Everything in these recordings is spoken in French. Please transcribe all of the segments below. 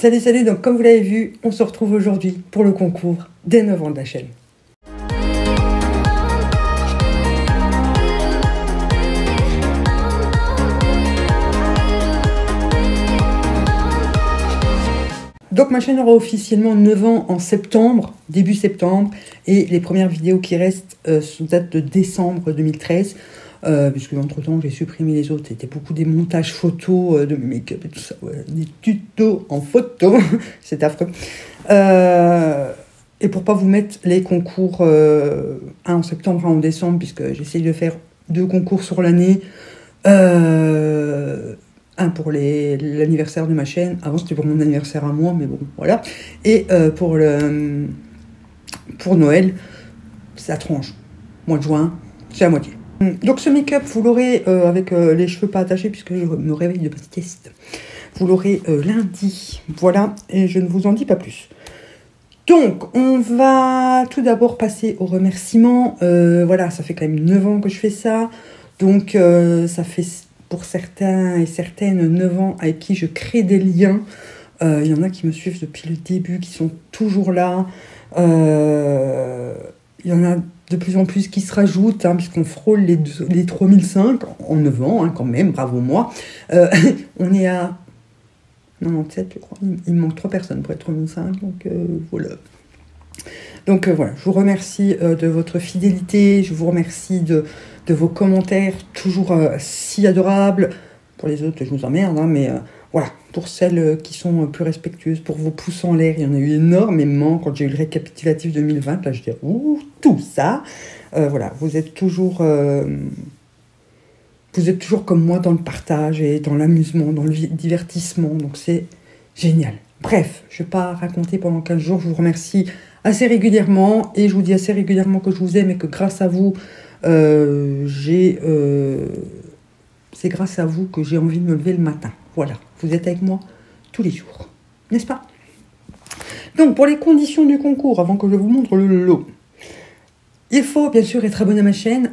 Salut, salut, donc comme vous l'avez vu, on se retrouve aujourd'hui pour le concours des 9 ans de la chaîne. Donc ma chaîne aura officiellement 9 ans en septembre, début septembre, et les premières vidéos qui restent euh, datent de décembre 2013. Euh, puisque entre temps j'ai supprimé les autres, c'était beaucoup des montages photos euh, de make-up et tout ça, des tutos en photo, c'est affreux. Euh, et pour pas vous mettre les concours un en septembre, un en décembre, puisque j'essaye de faire deux concours sur l'année, un pour l'anniversaire de ma chaîne, avant c'était pour mon anniversaire à moi, mais bon voilà, et pour, le, pour Noël, ça tranche, mois de juin, c'est à moitié. Donc ce make-up, vous l'aurez euh, avec euh, les cheveux pas attachés puisque je me réveille de petit test. Vous l'aurez euh, lundi. Voilà, et je ne vous en dis pas plus. Donc, on va tout d'abord passer aux remerciements. voilà, ça fait quand même 9 ans que je fais ça. Donc, ça fait pour certains et certaines 9 ans avec qui je crée des liens. Il y en a qui me suivent depuis le début, qui sont toujours là. Il y en a de plus en plus qui se rajoutent, hein, puisqu'on frôle les, les 3005 en 9 ans, hein, quand même, bravo moi. Euh, on est à 97, je crois. Il, me manque 3 personnes pour être 3005, donc euh, voilà. Donc euh, voilà, je vous remercie de votre fidélité, je vous remercie de, de vos commentaires toujours si adorables. Pour les autres, je vous emmerde, hein, mais voilà, pour celles qui sont plus respectueuses, pour vos pouces en l'air, il y en a eu énormément quand j'ai eu le récapitulatif 2020. Là, je dis, ouh, tout ça. Euh, voilà, vous êtes toujours. Euh, vous êtes toujours comme moi dans le partage et dans l'amusement, dans le divertissement. Donc c'est génial. Bref, je ne vais pas raconter pendant 15 jours. Je vous remercie assez régulièrement et je vous dis assez régulièrement que je vous aime et que grâce à vous, euh, j'ai. C'est grâce à vous que j'ai envie de me lever le matin. Voilà, vous êtes avec moi tous les jours, n'est-ce pas? Donc, pour les conditions du concours, avant que je vous montre le lot, il faut bien sûr être abonné à ma chaîne.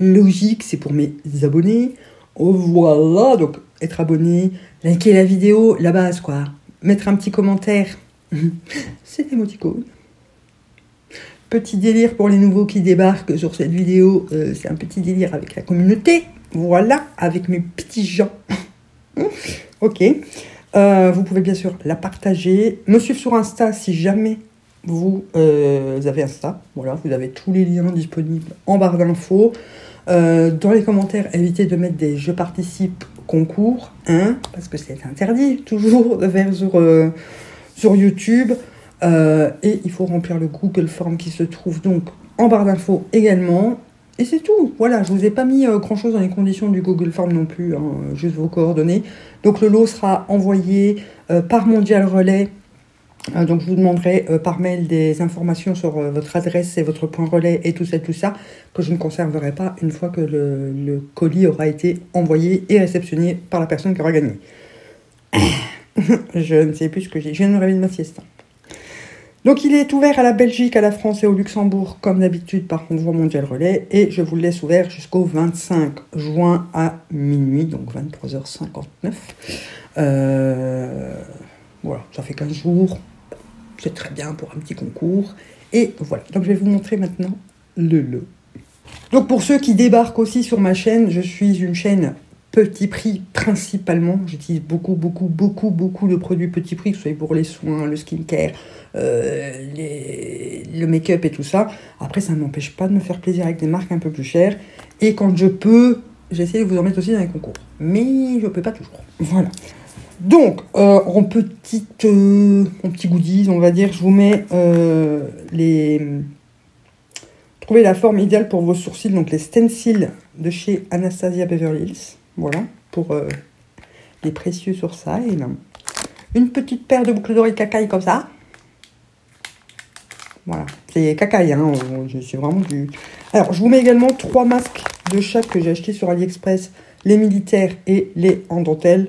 Logique, c'est pour mes abonnés. Oh, voilà, donc être abonné, liker la vidéo, la base quoi. Mettre un petit commentaire, c'est émoticône. Petit délire pour les nouveaux qui débarquent sur cette vidéo, euh, c'est un petit délire avec la communauté. Voilà, avec mes petits gens. ok. Euh, vous pouvez bien sûr la partager. Me suivre sur Insta si jamais vous, euh, avez Insta. Voilà, vous avez tous les liens disponibles en barre d'infos. Euh, dans les commentaires, évitez de mettre des je participe concours, hein, parce que c'est interdit toujours de faire sur, sur YouTube. et il faut remplir le Google Form qui se trouve donc en barre d'infos également. Et c'est tout. Voilà, je vous ai pas mis euh, grand chose dans les conditions du Google Form non plus, hein, juste vos coordonnées. Donc le lot sera envoyé euh, par Mondial Relais. Euh, donc je vous demanderai par mail des informations sur votre adresse et votre point relais et tout ça, tout ça, que je ne conserverai pas une fois que le, colis aura été envoyé et réceptionné par la personne qui aura gagné. je ne sais plus ce que j'ai. Je viens de me réveiller de ma sieste. Donc il est ouvert à la Belgique, à la France et au Luxembourg, comme d'habitude par convoi mondial relais. Et je vous le laisse ouvert jusqu'au 25 juin à minuit, donc 23h59. Euh, voilà, ça fait 15 jours. C'est très bien pour un petit concours. Et voilà, donc je vais vous montrer maintenant le lot. Donc pour ceux qui débarquent aussi sur ma chaîne, je suis une chaîne petit prix principalement. J'utilise beaucoup, beaucoup, beaucoup, beaucoup de produits petit prix, que ce soit pour les soins, le skincare, euh, le make-up et tout ça. Après, ça ne m'empêche pas de me faire plaisir avec des marques un peu plus chères. Et quand je peux, j'essaie de vous en mettre aussi dans les concours. Mais je ne peux pas toujours. Voilà. Donc, euh, en, petite, euh, en petit goodies, on va dire, je vous mets les... Trouvez la forme idéale pour vos sourcils, donc les stencils de chez Anastasia Beverly Hills. Voilà, pour les précieux sur. Et une petite paire de boucles d'oreilles cacaille comme ça. Voilà, c'est cacaille, hein, je suis vraiment du... Alors, je vous mets également trois masques de chat que j'ai acheté sur AliExpress, les militaires et les en dentelle.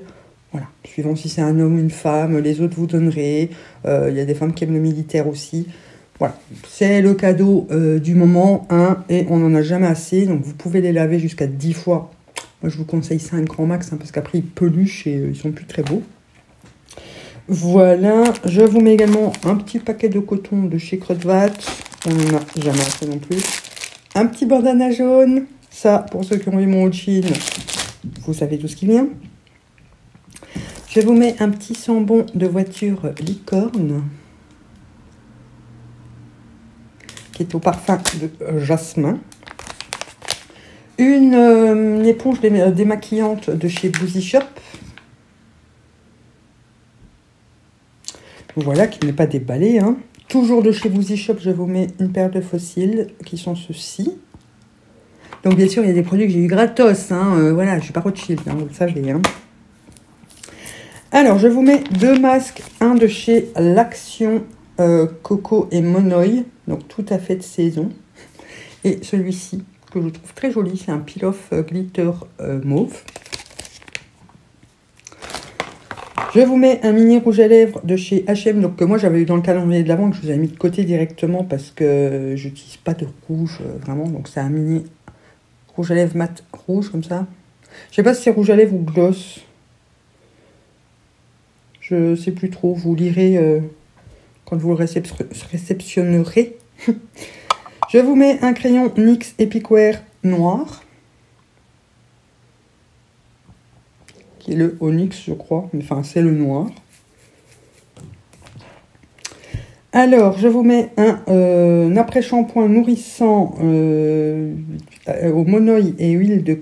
Voilà, suivant si c'est un homme ou une femme, les autres vous donnerez. Euh, il y a des femmes qui aiment le militaire aussi. Voilà, c'est le cadeau euh, du moment, hein, et on n'en a jamais assez, donc vous pouvez les laver jusqu'à 10 fois. Je vous conseille ça un grand max, hein, parce qu'après, ils peluchent et euh, ils sont plus très beaux. Voilà, je vous mets également un petit paquet de coton de chez Crotvat. On n'en a jamais assez non plus. Un petit bandana jaune. Ça, pour ceux qui ont vu mon jean, vous savez tout ce qui vient. Je vous mets un petit sambon de voiture licorne. Qui est au parfum de jasmin. Une, euh, éponge démaquillante de chez Boozy Shop. Voilà, qui n'est pas déballé. Hein. Toujours de chez Boozy Shop, je vous mets une paire de fossiles qui sont ceux-ci. Donc bien sûr, il y a des produits que j'ai eu gratos. Hein. Euh, voilà, je suis pas Rothschild, hein, vous le savez. Hein. Alors, je vous mets deux masques. Un de chez l'Action euh, Coco et Monoï. Donc tout à fait de saison. Et celui-ci, que je trouve très joli, c'est un peel-off euh, glitter mauve. Je vous mets un mini rouge à lèvres de chez H&M, donc que moi j'avais eu dans le calendrier de l'avant, que je vous ai mis de côté directement parce que je n'utilise pas de rouge, euh, vraiment. Donc c'est un mini rouge à lèvres mat rouge, comme ça. Je sais pas si c'est rouge à lèvres ou gloss. Je sais plus trop, vous lirez euh, quand vous le réceptionnerez. je vous mets un crayon NYX Epic Wear noir. qui est le onyx, je crois. Enfin, c'est le noir. Alors, je vous mets un, euh, après-shampoing nourrissant euh, au monoï et huile de,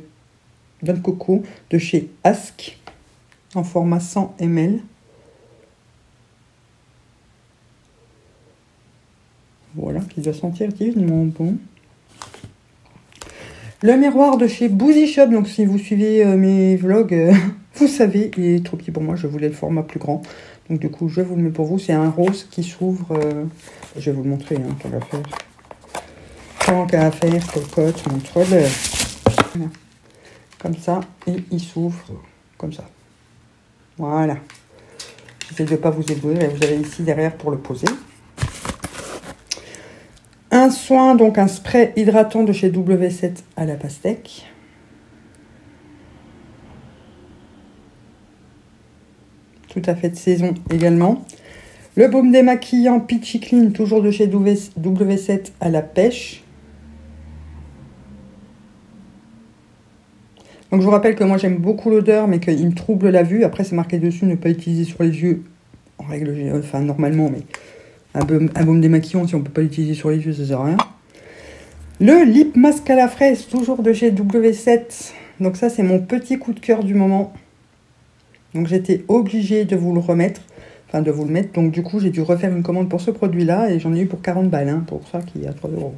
de coco de chez Ask en format 100 ml. Voilà, qui doit sentir divinement bon. Le miroir de chez Boozy Shop, donc si vous suivez euh, mes vlogs, Vous savez, il est trop petit pour moi, je voulais le format plus grand. Donc du coup, je vous le mets pour vous. C'est un rose qui s'ouvre. Euh, je vais vous le montrer, hein, tant qu'à faire. Tant qu'à faire, cocotte. Comme ça, et il s'ouvre comme ça. Voilà. J'essaie de ne pas vous éblouir vous avez ici derrière pour le poser. Un soin, donc un spray hydratant de chez W7 à la pastèque. tout à fait de saison également. Le baume démaquillant Peachy Clean, toujours de chez W7 à la pêche. Donc je vous rappelle que moi j'aime beaucoup l'odeur, mais qu'il me trouble la vue. Après c'est marqué dessus, ne pas utiliser sur les yeux, en règle enfin normalement, mais un baume, un baume démaquillant, si on ne peut pas l'utiliser sur les yeux, ça sert à rien. Le lip mask à la fraise, toujours de chez W7. Donc ça c'est mon petit coup de cœur du moment. Donc j'étais obligée de vous le remettre, enfin de vous le mettre. Donc du coup, j'ai dû refaire une commande pour ce produit-là et j'en ai eu pour 40 balles, hein, pour ça qui est à 3 euros.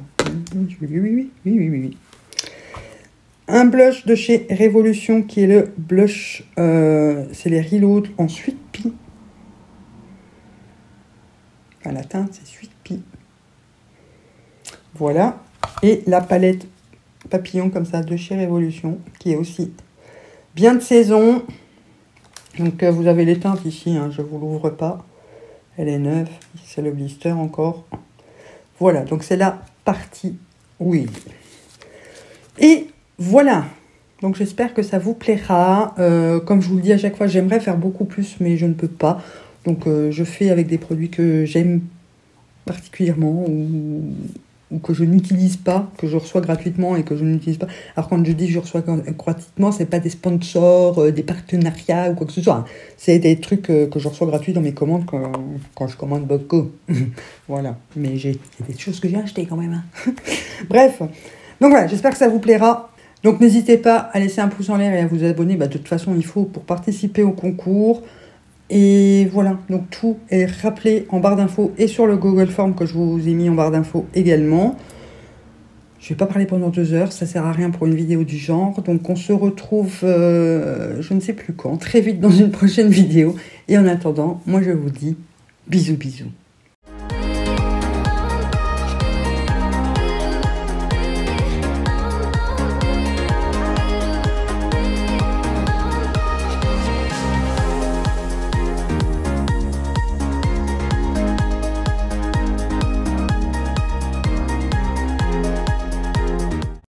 Oui, oui, oui, oui, oui, oui. Un blush de chez Révolution qui est le blush, euh, c'est les Reload en Sweet Pea. La teinte, c'est Sweet Pea. Voilà. Et la palette papillon comme ça de chez Révolution qui est aussi bien de saison. Donc euh, vous avez les teintes ici, hein, je ne vous l'ouvre pas. Elle est neuve, c'est le blister encore. Voilà, donc c'est la partie oui. Et voilà, donc j'espère que ça vous plaira. Euh, comme je vous le dis à chaque fois, j'aimerais faire beaucoup plus, mais je ne peux pas. Donc euh, je fais avec des produits que j'aime particulièrement ou, que je n'utilise pas, que je reçois gratuitement et que je n'utilise pas. Alors quand je dis je reçois gratuitement, c'est pas des sponsors, euh, des partenariats ou quoi que ce soit. C'est des trucs euh, que je reçois gratuits dans mes commandes quand, quand je commande beaucoup. voilà. Mais j'ai des choses que j'ai achetées quand même. Hein. Bref. Donc voilà, j'espère que ça vous plaira. Donc n'hésitez pas à laisser un pouce en l'air et à vous abonner. Bah, de toute façon, il faut pour participer au concours. Et voilà, donc tout est rappelé en barre d'infos et sur le Google Form que je vous ai mis en barre d'infos également. Je vais pas parler pendant deux heures, ça sert à rien pour une vidéo du genre. Donc on se retrouve, euh, je ne sais plus quand, très vite dans une prochaine vidéo. Et en attendant, moi je vous dis bisous bisous.